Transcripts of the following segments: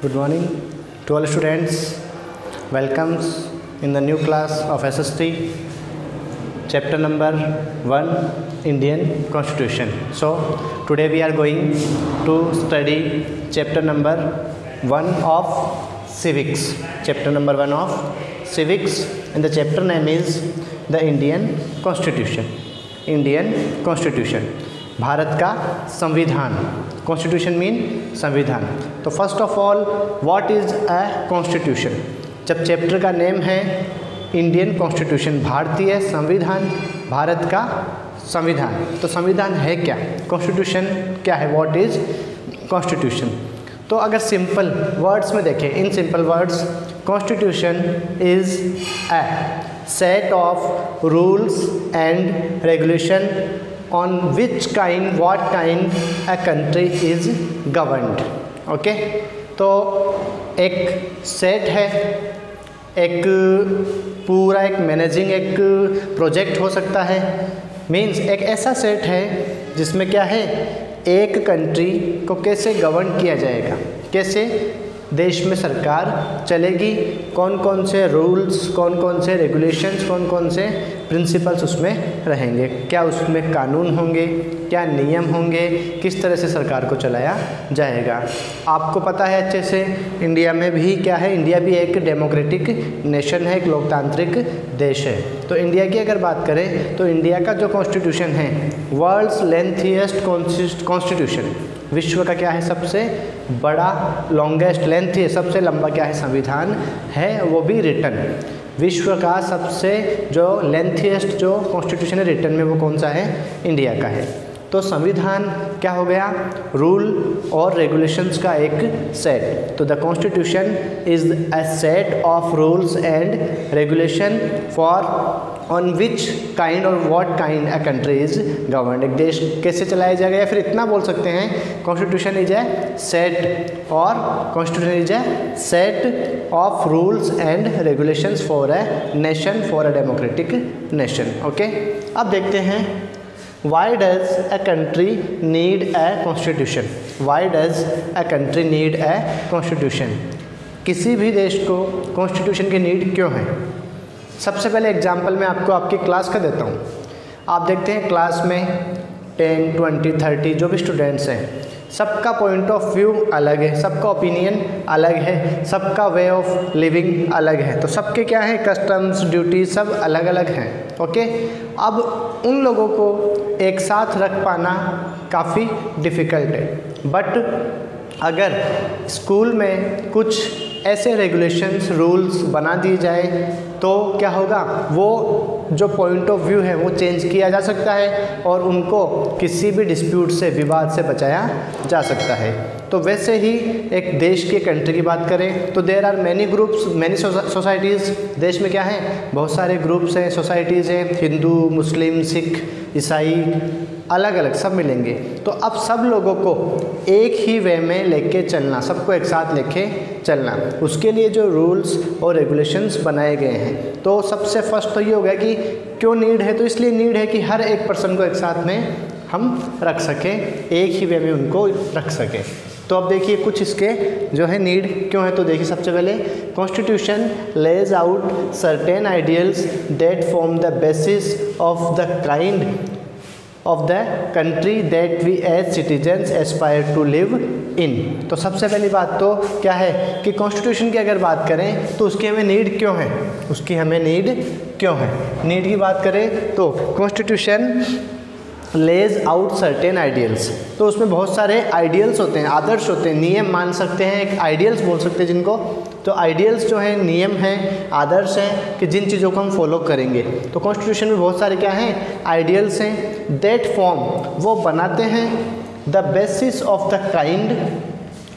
Good morning to all students. Welcomes in the new class of SST, chapter number 1 Indian Constitution. So, today we are going to study chapter number 1 of Civics. Chapter number 1 of Civics, and the chapter name is the Indian Constitution. Indian Constitution. Bharat का संविधान constitution mean संविधान। तो first of all what is a constitution जब chapter का name है Indian constitution भारतीय संविधान, भारत का संविधान। तो संविधान है क्या? कॉन्स्टिट्यूशन क्या है? व्हाट इज़ कॉन्स्टिट्यूशन तो अगर सिंपल वर्ड्स में देखें in simple words constitution is a set of rules and regulation on which kind, what kind a country is governed. Okay तो एक सेट है, एक पूरा एक मैनेजिंग एक प्रोजेक्ट हो सकता है। मींस एक ऐसा सेट है जिसमें क्या है? एक कंट्री को कैसे गवर्न किया जाएगा? कैसे? देश में सरकार चलेगी? कौन कौन से रूल्स कौन कौन से रेगुलेशंस कौन कौन से प्रिंसिपल्स उसमें रहेंगे? क्या उसमें कानून होंगे? क्या नियम होंगे? किस तरह से सरकार को चलाया जाएगा? आपको पता है अच्छे से, इंडिया में भी क्या है? इंडिया भी एक डेमोक्रेटिक नेशन है, एक लोकतांत्रिक देश है। तो इंडिया की अगर बात करें तो इंडिया का जो कॉन्स्टिट्यूशन है वर्ल्ड्स लेंथीएस्ट कॉन्स्टिट्यूशन विश्व का क्या है सबसे बड़ा लॉन्गेस्ट लेंथ है सबसे लंबा क्या है संविधान है, वो भी रिटर्न विश्व का सबसे जो लेंथीएस्ट जो कॉन्स्टिट्यूशन है रिटर्न में, वो कौन सा है? इंडिया का है। तो संविधान क्या हो गया? रूल और रेगुलेशंस का एक सेट तो the constitution is a set of rules and regulation for on which kind और what kind a country is govern एक देश कैसे चलाया जाएगा या फिर इतना बोल सकते हैं कॉन्स्टिट्यूशन इज़ ए सेट और constitution is a set of rules and regulations for a nation for a democratic nation okay अब देखते हैं why does a country need a constitution? Why does a country need a constitution? किसी भी देश को constitution की need क्यों है? सबसे पहले एग्ज़ाम्पल मैं आपको आपकी क्लास का देता हूँ। आप देखते हैं क्लास में टेन ट्वेंटी थर्टी जो भी स्टूडेंट्स हैं, सबका पॉइंट ऑफ़ व्यू अलग है, सबका ओपिनियन अलग है, सबका वे ऑफ़ लिविंग अलग है। तो सबके क्या है? कस्टम्स ड्यूटी सब अलग अलग हैं ओके अब उन लोगों को एक साथ रख पाना काफ़ी डिफ़िकल्ट है। बट अगर स्कूल में कुछ ऐसे रेगुलेशंस रूल्स बना दिए जाए तो क्या होगा? वो जो पॉइंट ऑफ़ व्यू है, वो चेंज किया जा सकता है और उनको किसी भी डिस्प्यूट से, विवाद से बचाया जा सकता है। तो वैसे ही एक देश के कंट्री की बात करें तो there are many groups many societies देश में क्या है? बहुत सारे ग्रुप्स हैं सोसाइटीज़ हैं, हिंदू, मुस्लिम, सिख, ईसाई अलग अलग सब मिलेंगे। तो अब सब लोगों को एक ही वे में लेके चलना, सबको एक साथ लेके चलना। उसके लिए जो रूल्स और रेगुलेशंस बनाए गए हैं। तो सबसे फ़र्स्ट तो ये हो गया कि क्यों नीड है? तो इसलिए नीड है कि हर एक पर्सन को एक साथ में हम रख सकें, एक ही वे में उनको रख सकें। तो अब देखिए कुछ इसके जो है नीड क्यों है? तो देखिए सबसे पहले constitution lays out certain ideals that form the basis of the kind of the country that we as citizens aspire to live in तो सबसे पहली बात तो क्या है कि कॉन्स्टिट्यूशन की अगर बात करें तो उसकी हमें नीड क्यों है? उसकी हमें नीड क्यों है? नीड की बात करें तो constitution lays out certain ideals तो उसमें बहुत सारे आइडियल्स होते हैं, आदर्श होते हैं, नियम मान सकते हैं, एक आइडियल्स बोल सकते हैं जिनको तो आइडियल्स जो हैं, नियम हैं, आदर्श हैं कि जिन चीज़ों को हम फॉलो करेंगे। तो कॉन्स्टिट्यूशन में बहुत सारे क्या हैं? आइडियल्स हैं। डेट फॉर्म वो बनाते हैं the basis of the kind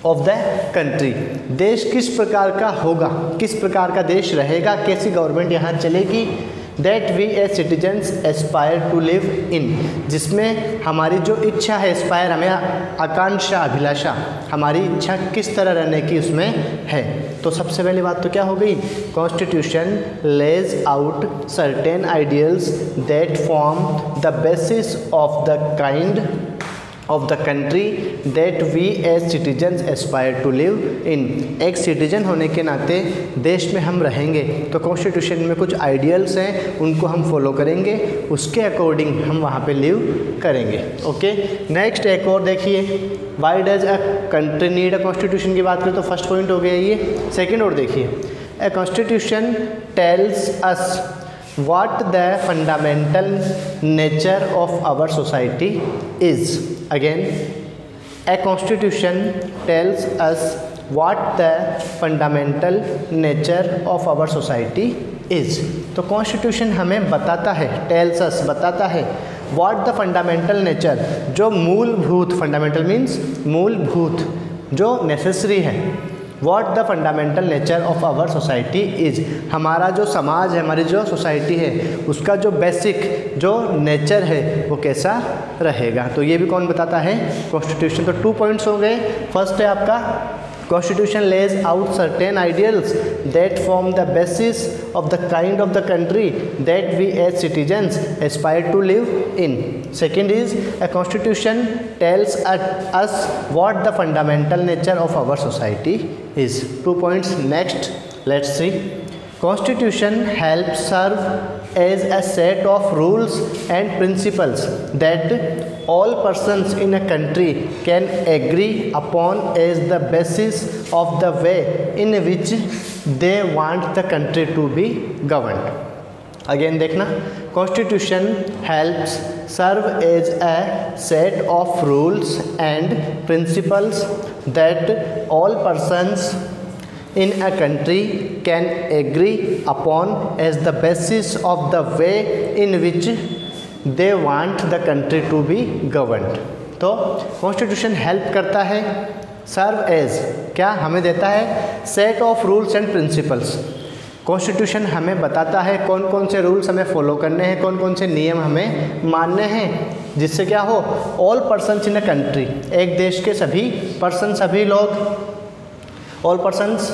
of the country देश किस प्रकार का होगा? किस प्रकार का देश रहेगा? कैसी गवर्नमेंट यहाँ चलेगी? That we a citizens aspire to live in जिसमें हमारी जो इच्छा है एस्पायर हमें आकांक्षा, अभिलाषा, हमारी इच्छा किस तरह रहने की उसमें है। तो सबसे पहली बात तो क्या हो गई? Constitution lays out certain ideals that form the basis of the kind of the country that we as citizens aspire to live in एक सिटीजन होने के नाते देश में हम रहेंगे तो कॉन्स्टिट्यूशन में कुछ आइडियल्स हैं, उनको हम फॉलो करेंगे, उसके अकॉर्डिंग हम वहाँ पे लिव करेंगे ओके नेक्स्ट एक और देखिए why does a country need a constitution की बात करें तो फ़र्स्ट पॉइंट हो गया ये। सेकेंड और देखिए a constitution tells us what the fundamental nature of our society is. Again a constitution tells us what the fundamental nature of our society is तो constitution हमें बताता है tells us बताता है what the fundamental nature जो मूलभूत fundamental means मूलभूत जो necessary है what the fundamental nature of our society is हमारा जो समाज है, हमारी जो सोसाइटी है, उसका जो बेसिक जो नेचर है, वो कैसा रहेगा? तो ये भी कौन बताता है? कॉन्स्टिट्यूशन तो टू पॉइंट्स हो गए। फ़र्स्ट है आपका Constitution lays out certain ideals that form the basis of the kind of the country that we as citizens aspire to live in. Second is a constitution tells us what the fundamental nature of our society is. Two points next. Let's see. Constitution helps serve as a set of rules and principles that all persons in a country can agree upon as the basis of the way in which they want the country to be governed. Again देखना Constitution helps serve as a set of rules and principles that all persons in a country can agree upon as the basis of the way in which they want the country to be governed. तो constitution help करता है serve as क्या हमें देता है? Set of rules and principles constitution हमें बताता है कौन कौन से रूल्स हमें फॉलो करने हैं कौन कौन से नियम हमें मानने हैं, जिससे क्या हो? All persons in a country एक देश के सभी पर्सन सभी लोग all persons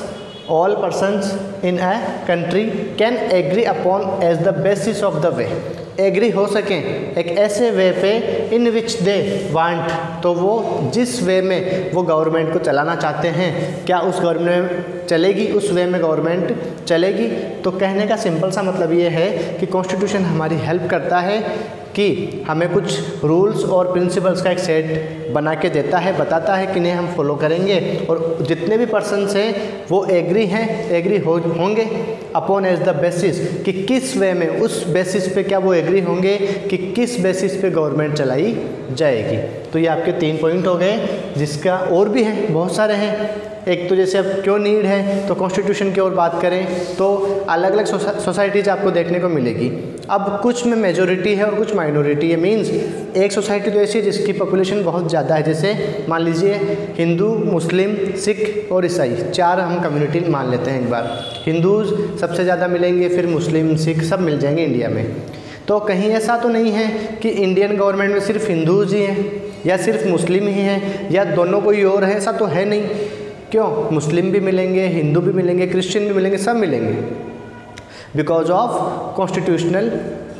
all persons in a country can agree upon as the basis of the way. Agree हो सकें। एक ऐसे वे पे इन विच दे वांट तो वो जिस वे में वो गवर्नमेंट को चलाना चाहते हैं, क्या उस गवर्नमेंट चलेगी, उस वे में गवर्नमेंट चलेगी? तो कहने का सिंपल सा मतलब ये है कि कॉन्स्टिट्यूशन हमारी हेल्प करता है। कि हमें कुछ रूल्स और प्रिंसिपल्स का एक सेट बना के देता है, बताता है कि नहीं हम फॉलो करेंगे। और जितने भी पर्सनस हैं, वो एग्री हैं एग्री हो, होंगे अपॉन एज द बेसिस कि किस वे में, उस बेसिस पे क्या वो एग्री होंगे कि किस बेसिस पे गवर्नमेंट चलाई जाएगी। तो ये आपके तीन पॉइंट हो गए, जिसका और भी हैं, बहुत सारे हैं। एक तो जैसे अब क्यों नीड है तो कॉन्स्टिट्यूशन की ओर बात करें तो अलग अलग सोसाइटीज़ आपको देखने को मिलेगी। अब कुछ में मेजोरिटी है और कुछ माइनॉरिटी है मींस एक सोसाइटी तो ऐसी है जिसकी पॉपुलेशन बहुत ज़्यादा है, जैसे मान लीजिए हिंदू, मुस्लिम, सिख और ईसाई, चार हम कम्युनिटी मान लेते हैं एक बार। हिंदूज़ सबसे ज़्यादा मिलेंगे, फिर मुस्लिम, सिख सब मिल जाएँगे इंडिया में। तो कहीं ऐसा तो नहीं है कि इंडियन गवर्नमेंट में सिर्फ़ हिंदूज़ ही हैं, या सिर्फ़ मुस्लिम ही हैं, या दोनों कोई और है, ऐसा तो है नहीं। क्यों? मुस्लिम भी मिलेंगे, हिंदू भी मिलेंगे, क्रिश्चियन भी मिलेंगे, सब मिलेंगे। बिकॉज़ ऑफ़ कॉन्स्टिट्यूशनल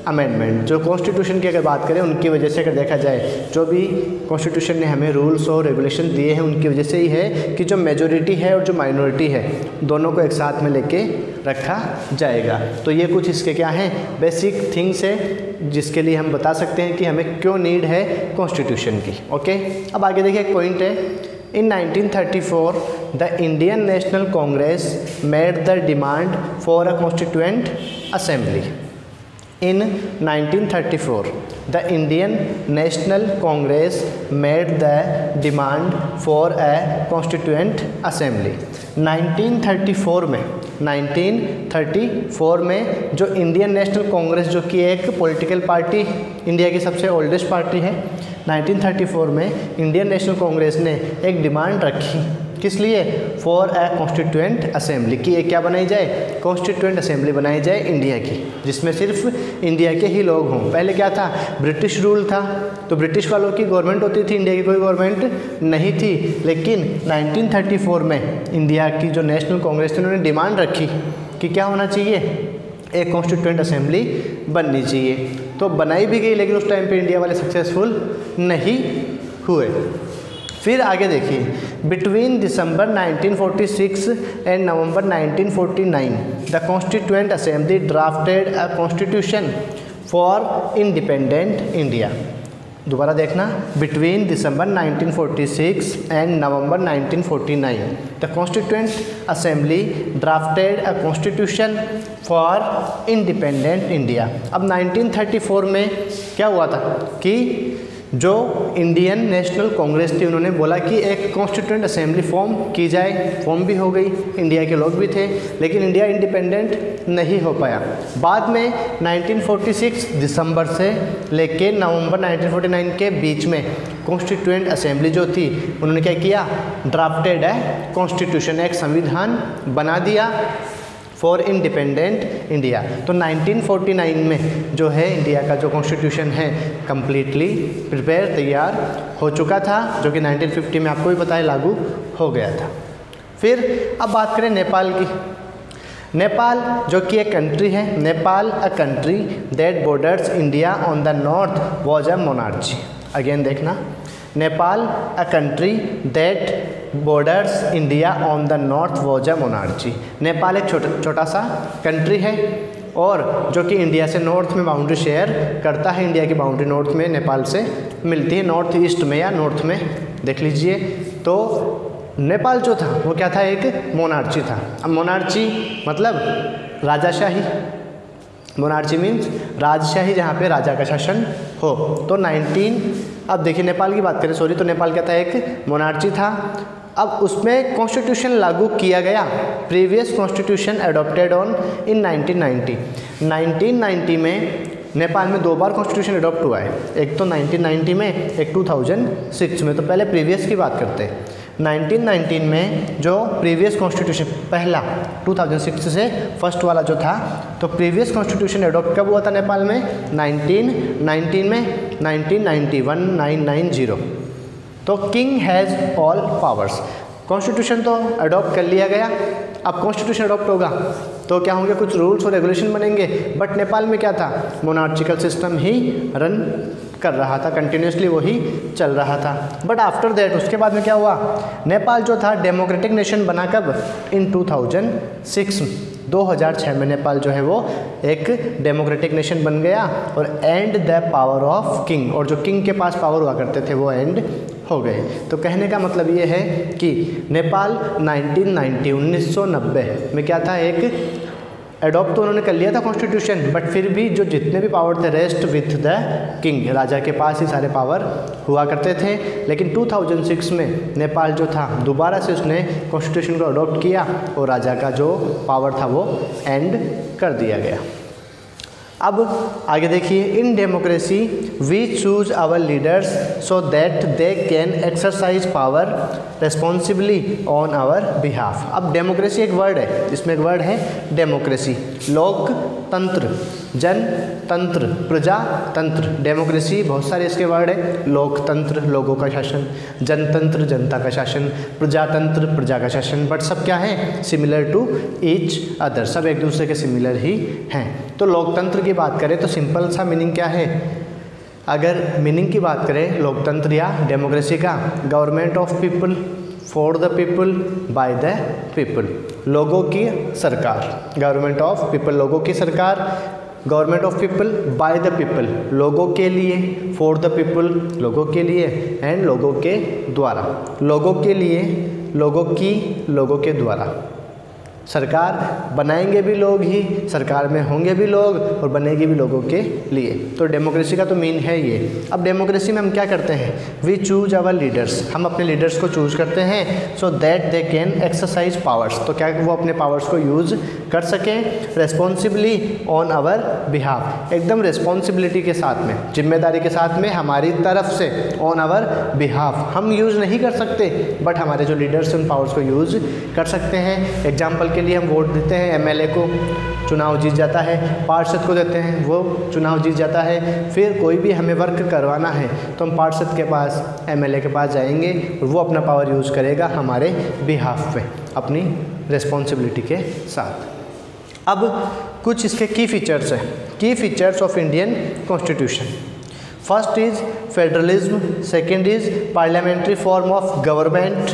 अमेंडमेंट जो कॉन्स्टिट्यूशन की अगर बात करें, उनकी वजह से अगर देखा जाए, जो भी कॉन्स्टिट्यूशन ने हमें रूल्स और रेगुलेशन दिए हैं, उनकी वजह से ही है कि जो मेजोरिटी है और जो माइनॉरिटी है, दोनों को एक साथ में लेके रखा जाएगा। तो ये कुछ इसके क्या हैं? बेसिक थिंग्स है, जिसके लिए हम बता सकते हैं कि हमें क्यों नीड है कॉन्स्टिट्यूशन की। ओके अब आगे देखिए, एक पॉइंट है। In 1934, the Indian National Congress made the demand for a constituent assembly. In 1934, the Indian National Congress made the demand for a constituent assembly. 1934 में 1934 में जो इंडियन नेशनल कांग्रेस जो कि एक पॉलिटिकल पार्टी इंडिया की सबसे ओल्डेस्ट पार्टी है 1934 में इंडियन नेशनल कांग्रेस ने एक डिमांड रखी। किस लिए? फॉर ए कॉन्स्टिट्यूएंट असेंबली की एक क्या बनाई जाए? कॉन्स्टिट्यूएंट असेंबली बनाई जाए इंडिया की, जिसमें सिर्फ़ इंडिया के ही लोग हों। पहले क्या था? ब्रिटिश रूल था। तो ब्रिटिश वालों की गवर्नमेंट होती थी इंडिया की कोई गवर्नमेंट नहीं थी। लेकिन 1934 में इंडिया की जो नेशनल कांग्रेस थी, उन्होंने डिमांड रखी कि क्या होना चाहिए? एक कॉन्स्टिट्यूंट असेंबली बननी चाहिए। तो बनाई भी गई, लेकिन उस टाइम पे इंडिया वाले सक्सेसफुल नहीं हुए। फिर आगे देखिए। Between December 1946 and November 1949 the constituent assembly drafted a constitution for independent India दोबारा देखना। Between December 1946 and November 1949 the constituent assembly drafted a constitution for independent India अब 1934 में क्या हुआ था? कि जो इंडियन नेशनल कांग्रेस थी, उन्होंने बोला कि एक कॉन्स्टिट्यूंट असेंबली फॉर्म की जाए फॉर्म भी हो गई इंडिया के लोग भी थे, लेकिन इंडिया इंडिपेंडेंट नहीं हो पाया। बाद में 1946 दिसंबर से लेके नवंबर 1949 के बीच में कॉन्स्टिट्यूंट असेंबली जो थी, उन्होंने क्या किया? ड्राफ्टेड है कॉन्स्टिट्यूशन एक संविधान बना दिया। फॉर इंडिपेंडेंट इंडिया तो 1949 में जो है इंडिया का जो कॉन्स्टिट्यूशन है कम्प्लीटली प्रिपेयर तैयार हो चुका था, जो कि 1950 में आपको भी पता है लागू हो गया था। फिर अब बात करें नेपाल की। नेपाल जो कि एक कंट्री है, Nepal a country that borders India on the north was a monarchy again देखना, Nepal a country that borders India on the north was a monarchy Nepal एक छोटा छोटा सा कंट्री है, और जो कि इंडिया से नॉर्थ में बाउंड्री शेयर करता है इंडिया की बाउंड्री नॉर्थ में, नेपाल से मिलती है नॉर्थ ईस्ट में या नॉर्थ में, देख लीजिए। तो नेपाल जो था, वो क्या था, एक मोनार्ची था। अब मोनार्ची मतलब राजाशाही। मोनार्ची मीन्स राजशाही, जहाँ पे राजा का शासन हो। तो 19 अब देखिए नेपाल की बात करें सॉरी तो नेपाल क्या था, एक मोनार्ची था। अब उसमें कॉन्स्टिट्यूशन लागू किया गया। Previous constitution adopted on in 1990 1990 में नेपाल में दो बार कॉन्स्टिट्यूशन अडोप्ट हुआ है। एक तो 1990 में, एक 2006 में। तो पहले प्रीवियस की बात करते हैं। 1919 में जो प्रीवियस कॉन्स्टिट्यूशन पहला 2006 से फ़र्स्ट वाला जो था तो प्रीवियस कॉन्स्टिट्यूशन एडॉप्ट कब हुआ था नेपाल में? 1919 में। 1991 1990 तो king has all powers constitution तो अडॉप्ट कर लिया गया। अब कॉन्स्टिट्यूशन अडॉप्ट होगा तो क्या होंगे? कुछ रूल्स और रेगुलेशन बनेंगे। बट नेपाल में क्या था? मोनार्चिकल सिस्टम ही रन कर रहा था कंटिन्यूसली वही चल रहा था। बट आफ्टर दैट उसके बाद में क्या हुआ? नेपाल जो था डेमोक्रेटिक नेशन बना कब? इन 2006 2006 में नेपाल जो है वो एक डेमोक्रेटिक नेशन बन गया और and the power of king और जो किंग के पास पावर हुआ करते थे, वो एंड हो गए। तो कहने का मतलब ये है कि नेपाल 1990 1990 में क्या था? एक एडॉप्ट तो उन्होंने कर लिया था कॉन्स्टिट्यूशन बट फिर भी जो जितने भी पावर थे रेस्ट विथ द किंग राजा के पास ही सारे पावर हुआ करते थे। लेकिन 2006 में नेपाल जो था, दोबारा से उसने कॉन्स्टिट्यूशन को अडॉप्ट किया और राजा का जो पावर था, वो एंड कर दिया गया। अब आगे देखिए in democracy we choose our leaders so that they can exercise power responsibly on our behalf अब डेमोक्रेसी एक वर्ड है, इसमें एक वर्ड है डेमोक्रेसी लोकतंत्र, जनतंत्र, प्रजातंत्र. डेमोक्रेसी बहुत सारे इसके वर्ड है, लोकतंत्र, लोगों का शासन, जनतंत्र, जनता का शासन, प्रजातंत्र, प्रजा का शासन. बट सब क्या है? सिमिलर टू ईच अदर सब एक दूसरे के सिमिलर ही हैं. तो लोकतंत्र की बात करें तो सिंपल सा मीनिंग क्या है? अगर मीनिंग की बात करें, लोकतंत्र या डेमोक्रेसी का government of people for the people by the people लोगों की सरकार गवर्नमेंट ऑफ़ पीपल लोगों की सरकार government of people by the people लोगों के लिए फॉर द पीपल लोगों के लिए एंड लोगों के द्वारा, लोगों के लिए, लोगों की, लोगों के द्वारा। सरकार बनाएँगे भी लोग ही, सरकार में होंगे भी लोग और बनेगी भी लोगों के लिए। तो डेमोक्रेसी का तो मीन है ये। अब डेमोक्रेसी में हम क्या करते हैं? वी चूज़ आवर लीडर्स हम अपने लीडर्स को चूज़ करते हैं so that they can exercise powers तो क्या वो अपने पावर्स को यूज़ कर सकें? रेस्पॉन्सिबली ऑन आवर बिहाफ एकदम रेस्पॉन्सिबिलिटी के साथ में, ज़िम्मेदारी के साथ में हमारी तरफ़ से ऑन आवर बिहाफ हम यूज़ नहीं कर सकते बट हमारे जो लीडर्स उन पावर्स को यूज़ कर सकते हैं। एग्ज़ाम्पल के लिए हम वोट देते हैं एमएलए को चुनाव जीत जाता है, पार्षद को देते हैं, वो चुनाव जीत जाता है, फिर कोई भी हमें वर्क करवाना है तो हम पार्षद के पास एमएलए के पास जाएँगे और वो अपना पावर यूज़ करेगा हमारे बिहाफ पे, अपनी रिस्पॉन्सिबिलिटी के साथ। अब कुछ इसके की फीचर्स हैं। Key features of Indian constitution first is federalism second is parliamentary form of government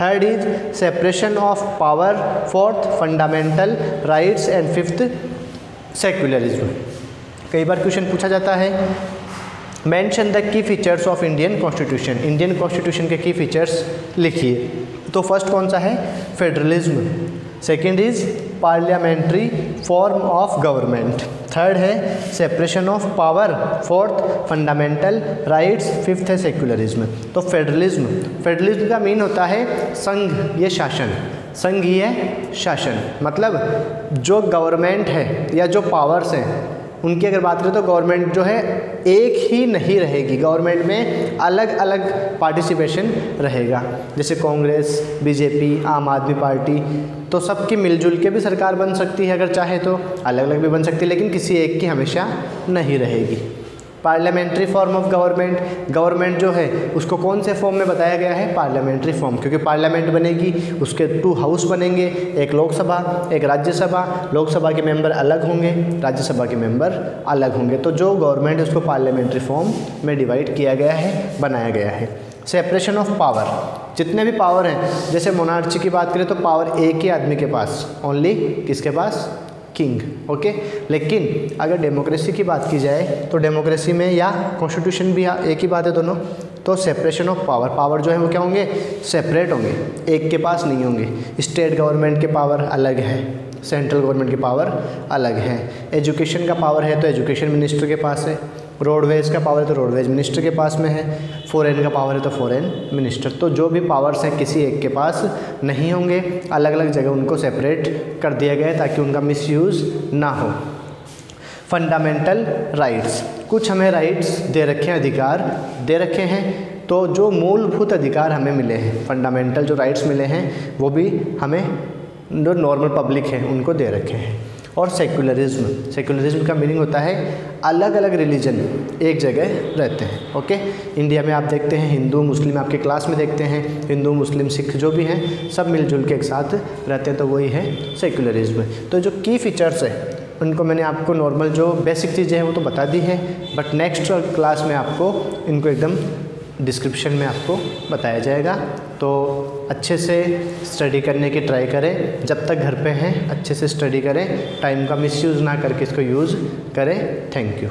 third is separation of power fourth fundamental rights and fifth secularism कई बार क्वेश्चन पूछा जाता है mention the key features of Indian constitution Indian constitution के key features लिखिए। तो first कौन सा है? Federalism second is parliamentary form of government third है separation of power fourth fundamental rights fifth है सेक्युलरिज्म तो फेडरलिज्म फेडरलिज्म का मीन होता है संघ, ये शासन. संघीय शासन. मतलब जो गवर्नमेंट है या जो पावर्स हैं उनकी अगर बात करें तो गवर्नमेंट जो है, एक ही नहीं रहेगी। गवर्नमेंट में अलग अलग पार्टिसिपेशन रहेगा। जैसे कांग्रेस, बीजेपी, आम आदमी पार्टी तो सबकी मिलजुल के भी सरकार बन सकती है अगर चाहे तो। अलग अलग भी बन सकती है, लेकिन किसी एक की हमेशा नहीं रहेगी। Parliamentary form of government government जो है, उसको कौन से फॉर्म में बताया गया है? पार्लियामेंट्री फॉर्म, क्योंकि पार्लियामेंट बनेगी, उसके टू हाउस बनेंगे, एक लोकसभा, एक राज्यसभा। लोकसभा के मेंबर अलग होंगे, राज्यसभा के मेंबर अलग होंगे। तो जो गवर्नमेंट उसको पार्लियामेंट्री फॉर्म में डिवाइड किया गया है, बनाया गया है। सेपरेशन ऑफ़ पावर जितने भी पावर हैं, जैसे मोनार्ची की बात करें तो पावर एक ही आदमी के पास ओनली किसके पास? किंग ओके लेकिन अगर डेमोक्रेसी की बात की जाए तो डेमोक्रेसी में या कॉन्स्टिट्यूशन भी एक ही बात है दोनों। तो सेपरेशन ऑफ़ पावर पावर जो है वो क्या होंगे? सेपरेट होंगे। एक के पास नहीं होंगे। स्टेट गवर्नमेंट के पावर अलग है। सेंट्रल गवर्नमेंट की पावर अलग है। एजुकेशन का पावर है तो एजुकेशन मिनिस्टर के पास है। रोडवेज़ का पावर है तो रोडवेज़ मिनिस्टर के पास में है फॉरेन का पावर है तो फॉरेन मिनिस्टर तो जो भी पावर्स हैं किसी एक के पास नहीं होंगे अलग अलग जगह उनको सेपरेट कर दिया गया है ताकि उनका मिसयूज़ ना हो। फंडामेंटल राइट्स कुछ हमें राइट्स दे रखे हैं, अधिकार दे रखे हैं तो जो मूलभूत अधिकार हमें मिले हैं फंडामेंटल जो राइट्स मिले हैं, वो भी हमें जो नॉर्मल पब्लिक है, उनको दे रखे हैं। और सेकुलरिज्म सेकुलरिज्म का मीनिंग होता है अलग अलग रिलीजन एक जगह रहते हैं ओके इंडिया में आप देखते हैं हिंदू मुस्लिम आपके क्लास में देखते हैं हिंदू मुस्लिम सिख जो भी हैं, सब मिलजुल के एक साथ रहते हैं तो वही है सेकुलरिज्म तो जो की फीचर्स है, उनको मैंने आपको नॉर्मल जो बेसिक चीज़ें हैं, वो तो बता दी है बट नेक्स्ट क्लास में आपको, इनको एकदम डिस्क्रिप्शन में आपको बताया जाएगा. तो अच्छे से स्टडी करने की ट्राई करें। जब तक घर पे हैं, अच्छे से स्टडी करें। टाइम का मिसयूज़ ना करके इसको यूज़ करें। Thank you